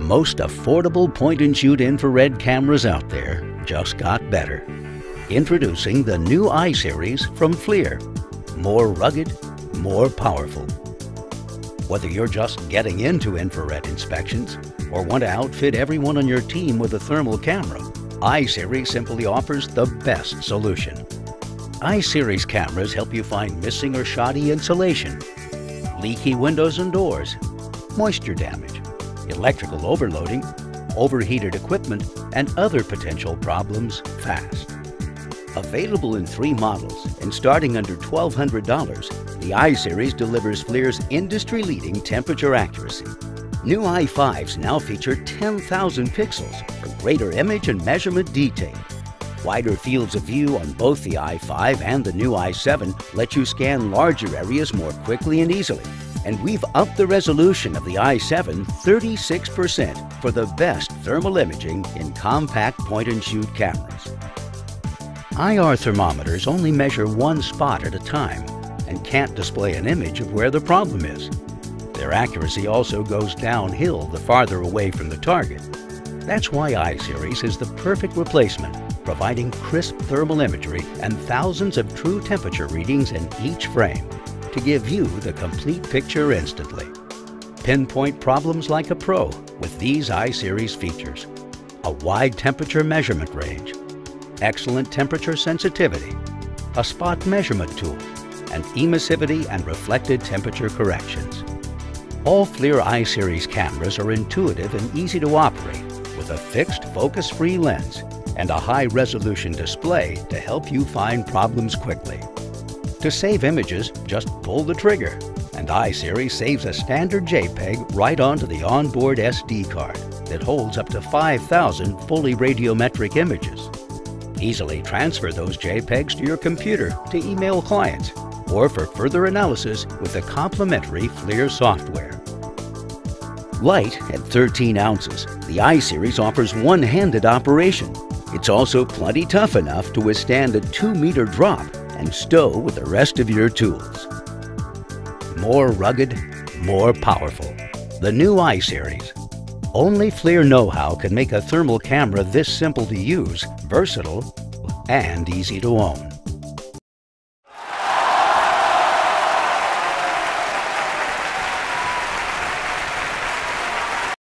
most affordable point-and-shoot infrared cameras out there just got better. Introducing the new I-Series from FLIR. More rugged, more powerful. Whether you're just getting into infrared inspections or want to outfit everyone on your team with a thermal camera, I-Series simply offers the best solution. I-Series cameras help you find missing or shoddy insulation, leaky windows and doors, moisture damage, electrical overloading, overheated equipment, and other potential problems fast. Available in three models and starting under $1,200, the I-Series delivers FLIR's industry-leading temperature accuracy. New i5s now feature 10,000 pixels for greater image and measurement detail. Wider fields of view on both the i5 and the new i7 let you scan larger areas more quickly and easily. And we've upped the resolution of the i7 36% for the best thermal imaging in compact point-and-shoot cameras. IR thermometers only measure one spot at a time and can't display an image of where the problem is. Their accuracy also goes downhill the farther away from the target. That's why I-Series is the perfect replacement, providing crisp thermal imagery and thousands of true temperature readings in each frame to give you the complete picture instantly. Pinpoint problems like a pro with these I-Series features. A wide temperature measurement range, excellent temperature sensitivity, a spot measurement tool, and emissivity and reflected temperature corrections. All FLIR I-Series cameras are intuitive and easy to operate with a fixed focus-free lens and a high-resolution display to help you find problems quickly. To save images, just pull the trigger, and I-Series saves a standard JPEG right onto the onboard SD card that holds up to 5,000 fully radiometric images. Easily transfer those JPEGs to your computer to email clients or for further analysis with the complimentary FLIR software. Light at 13 ounces, the I-Series offers one-handed operation. It's also plenty tough enough to withstand a 2-meter drop and stow with the rest of your tools. More rugged, more powerful. The new I-Series. Only FLIR know-how can make a thermal camera this simple to use, versatile, and easy to own.